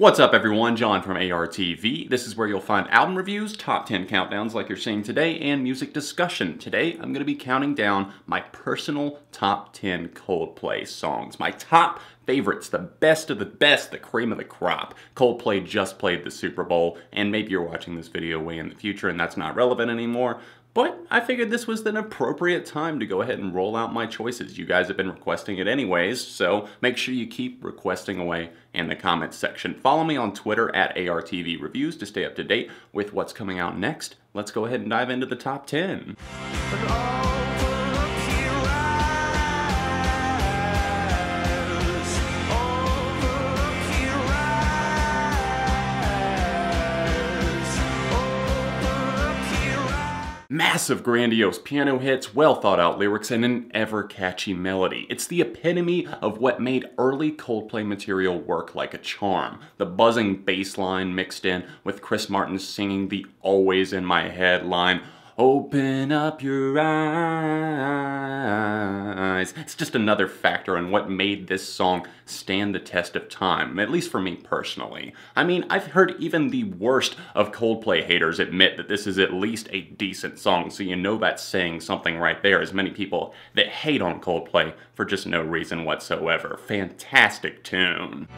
What's up everyone, John from ARTV. This is where you'll find album reviews, top 10 countdowns like you're seeing today, and music discussion. Today I'm going to be counting down my personal top 10 Coldplay songs. My top favorites, the best of the best, the cream of the crop. Coldplay just played the Super Bowl, and maybe you're watching this video way in the future and that's not relevant anymore, but I figured this was an appropriate time to go ahead and roll out my choices. You guys have been requesting it anyways, so make sure you keep requesting away in the comments section. Follow me on Twitter at ARTV Reviews to stay up to date with what's coming out next. Let's go ahead and dive into the top 10. Massive, grandiose piano hits, well thought out lyrics, and an ever catchy melody. It's the epitome of what made early Coldplay material work like a charm. The buzzing bass line mixed in with Chris Martin singing the always in my head line, Open up your eyes. It's just another factor in what made this song stand the test of time, at least for me personally. I mean, I've heard even the worst of Coldplay haters admit that this is at least a decent song, so you know that's saying something right there, as many people that hate on Coldplay for just no reason whatsoever. Fantastic tune.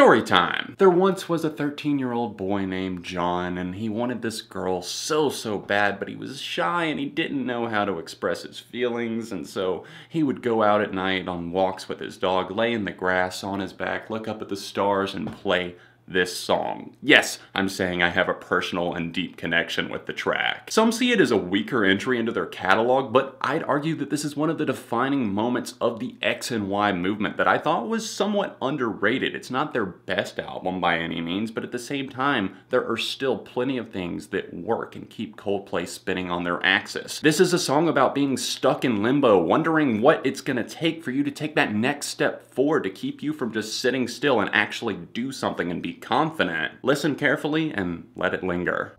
Story time! There once was a 13 year old boy named John, and he wanted this girl so, so bad, but he was shy and he didn't know how to express his feelings, and so he would go out at night on walks with his dog, lay in the grass on his back, look up at the stars, and play this song. Yes, I'm saying I have a personal and deep connection with the track. Some see it as a weaker entry into their catalog, but I'd argue that this is one of the defining moments of the X and Y movement that I thought was somewhat underrated. It's not their best album by any means, but at the same time, there are still plenty of things that work and keep Coldplay spinning on their axis. This is a song about being stuck in limbo, wondering what it's gonna take for you to take that next step forward to keep you from just sitting still and actually do something and be confident. Listen carefully and let it linger.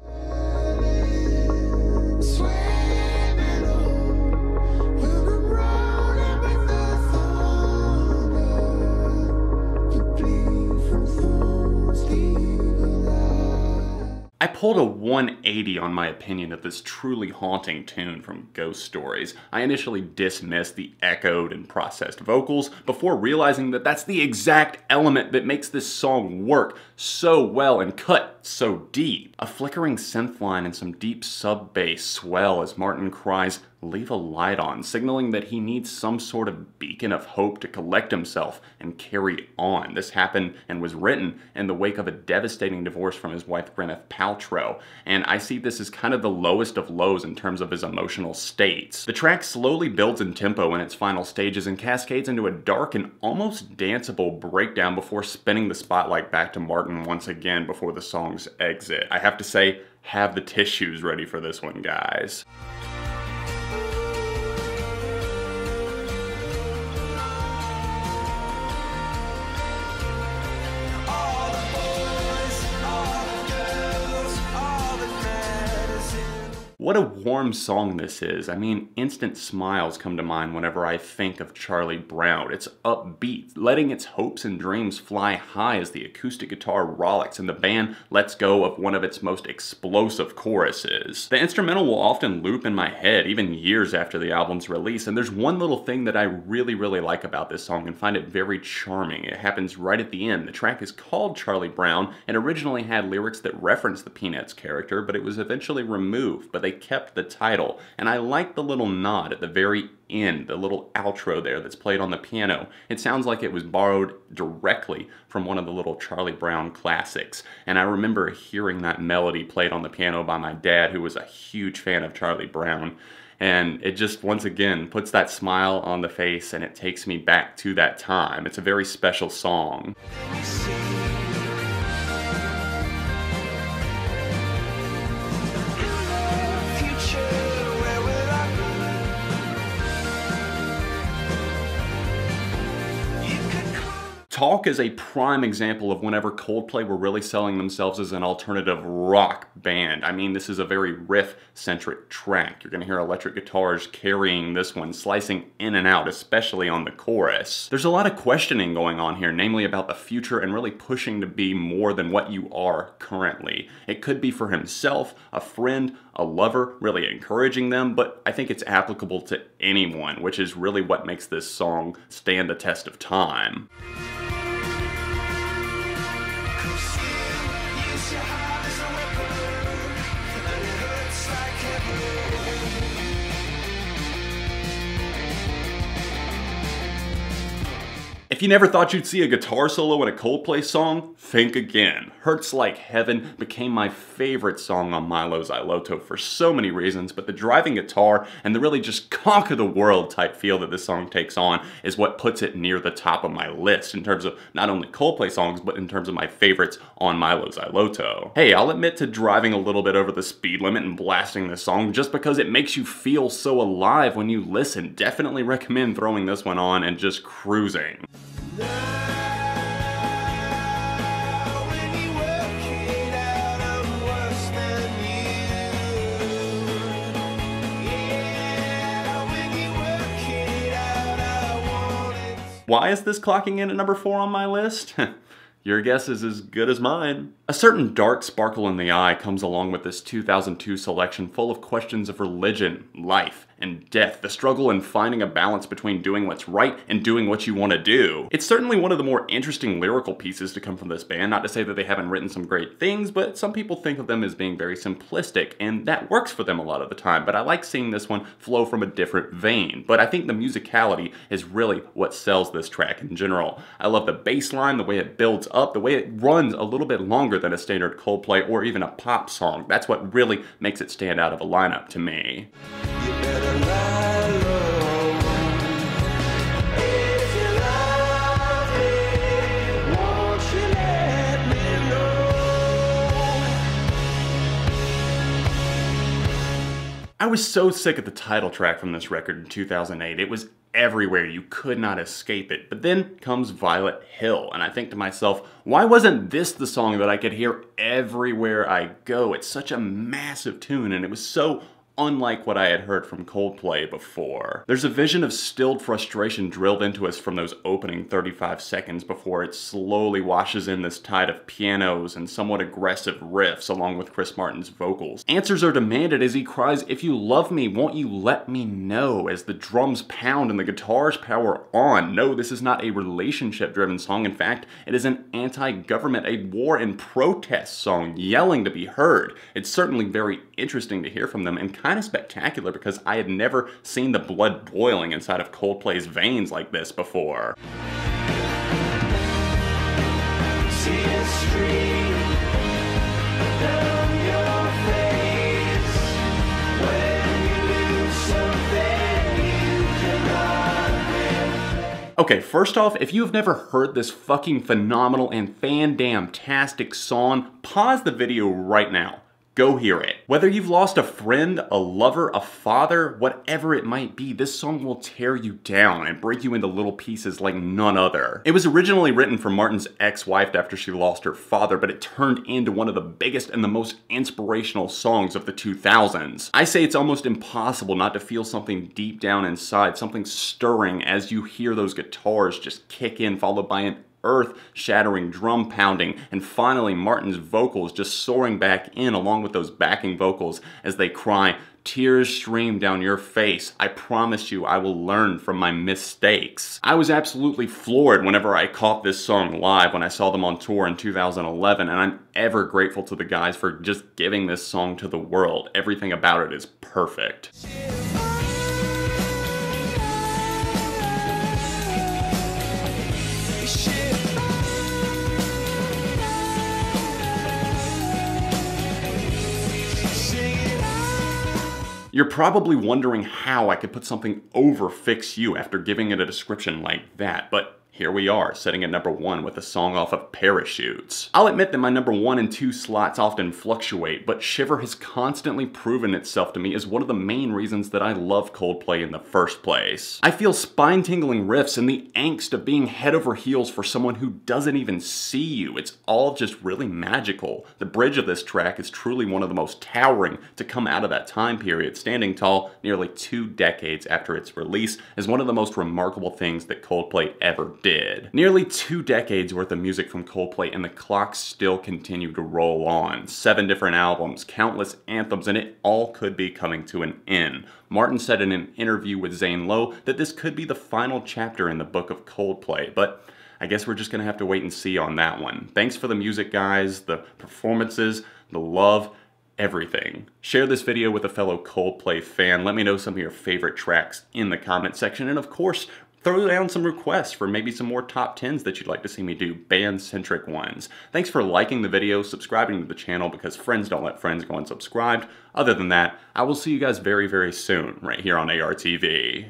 Pulled a 180 on my opinion of this truly haunting tune from Ghost Stories. I initially dismissed the echoed and processed vocals before realizing that that's the exact element that makes this song work so well and cut so deep. A flickering synth line and some deep sub bass swell as Martin cries, leave a light on, signaling that he needs some sort of beacon of hope to collect himself and carry on. This happened and was written in the wake of a devastating divorce from his wife Gwyneth Paltrow, and I see this as kind of the lowest of lows in terms of his emotional states. The track slowly builds in tempo in its final stages and cascades into a dark and almost danceable breakdown before spinning the spotlight back to Martin once again before the song's exit. I have to say, have the tissues ready for this one, guys. What a warm song this is. I mean, instant smiles come to mind whenever I think of Charlie Brown. It's upbeat, letting its hopes and dreams fly high as the acoustic guitar rollicks and the band lets go of one of its most explosive choruses. The instrumental will often loop in my head even years after the album's release, and there's one little thing that I really, really like about this song and find it very charming. It happens right at the end. The track is called Charlie Brown and originally had lyrics that reference the Peanuts character, but it was eventually removed, but they they the title. And I like the little nod at the very end, the little outro there that's played on the piano. It sounds like it was borrowed directly from one of the little Charlie Brown classics. And I remember hearing that melody played on the piano by my dad, who was a huge fan of Charlie Brown. And it just, once again, puts that smile on the face and it takes me back to that time. It's a very special song. Talk is a prime example of whenever Coldplay were really selling themselves as an alternative rock band. I mean, this is a very riff-centric track. You're gonna hear electric guitars carrying this one, slicing in and out, especially on the chorus. There's a lot of questioning going on here, namely about the future and really pushing to be more than what you are currently. It could be for himself, a friend, a lover, really encouraging them, but I think it's applicable to anyone, which is really what makes this song stand the test of time. If you never thought you'd see a guitar solo in a Coldplay song, think again. Hurts Like Heaven became my favorite song on Mylo Xyloto for so many reasons, but the driving guitar and the really just conquer the world type feel that this song takes on is what puts it near the top of my list in terms of not only Coldplay songs, but in terms of my favorites on Mylo Xyloto. Hey, I'll admit to driving a little bit over the speed limit and blasting this song just because it makes you feel so alive when you listen. Definitely recommend throwing this one on and just cruising. Why is this clocking in at number 4 on my list? Your guess is as good as mine. A certain dark sparkle in the eye comes along with this 2002 selection full of questions of religion, life, and death, the struggle in finding a balance between doing what's right and doing what you want to do. It's certainly one of the more interesting lyrical pieces to come from this band, not to say that they haven't written some great things, but some people think of them as being very simplistic, and that works for them a lot of the time, but I like seeing this one flow from a different vein. But I think the musicality is really what sells this track in general. I love the bass line, the way it builds up, the way it runs a little bit longer than a standard Coldplay or even a pop song. That's what really makes it stand out of a lineup to me. I was so sick of the title track from this record in 2008. It was everywhere. You could not escape it. But then comes Violet Hill, and I think to myself, why wasn't this the song that I could hear everywhere I go? It's such a massive tune, and it was so unlike what I had heard from Coldplay before. There's a vision of stilled frustration drilled into us from those opening 35 seconds before it slowly washes in this tide of pianos and somewhat aggressive riffs along with Chris Martin's vocals. Answers are demanded as he cries, if you love me, won't you let me know? As the drums pound and the guitars power on. No, this is not a relationship driven song. In fact, it is an anti-government, a war and protest song, yelling to be heard. It's certainly very interesting to hear from them and kind of spectacular because I had never seen the blood boiling inside of Coldplay's veins like this before. Okay, first off, if you have never heard this fucking phenomenal and fan-damn-tastic song, pause the video right now. Go hear it. Whether you've lost a friend, a lover, a father, whatever it might be, this song will tear you down and break you into little pieces like none other. It was originally written for Martin's ex-wife after she lost her father, but it turned into one of the biggest and the most inspirational songs of the 2000s. I say it's almost impossible not to feel something deep down inside, something stirring as you hear those guitars just kick in, followed by an earth-shattering drum pounding, and finally Martin's vocals just soaring back in along with those backing vocals as they cry, Tears stream down your face. I promise you I will learn from my mistakes. I was absolutely floored whenever I caught this song live when I saw them on tour in 2011 and I'm ever grateful to the guys for just giving this song to the world. Everything about it is perfect. You're probably wondering how I could put something over Fix You after giving it a description like that, but here we are, sitting at number one with a song off of Parachutes. I'll admit that my number one and two slots often fluctuate, but Shiver has constantly proven itself to me as one of the main reasons that I love Coldplay in the first place. I feel spine-tingling riffs and the angst of being head over heels for someone who doesn't even see you. It's all just really magical. The bridge of this track is truly one of the most towering to come out of that time period, standing tall nearly two decades after its release as one of the most remarkable things that Coldplay ever did. Nearly two decades worth of music from Coldplay and the clock still continued to roll on. Seven different albums, countless anthems, and it all could be coming to an end. Martin said in an interview with Zane Lowe that this could be the final chapter in the book of Coldplay, but I guess we're just gonna have to wait and see on that one. Thanks for the music, guys, the performances, the love, everything. Share this video with a fellow Coldplay fan. Let me know some of your favorite tracks in the comment section. And of course, throw down some requests for maybe some more top 10s that you'd like to see me do, band-centric ones. Thanks for liking the video, subscribing to the channel because friends don't let friends go unsubscribed. Other than that, I will see you guys very, very soon right here on ARTV.